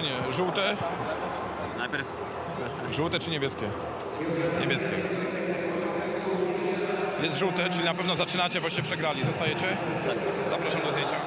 Panie żółte? Najpierw Żółte czy niebieskie? Niebieskie. Jest żółte, czyli na pewno zaczynacie, boście przegrali. Zostajecie? Tak. Zapraszam do zdjęcia.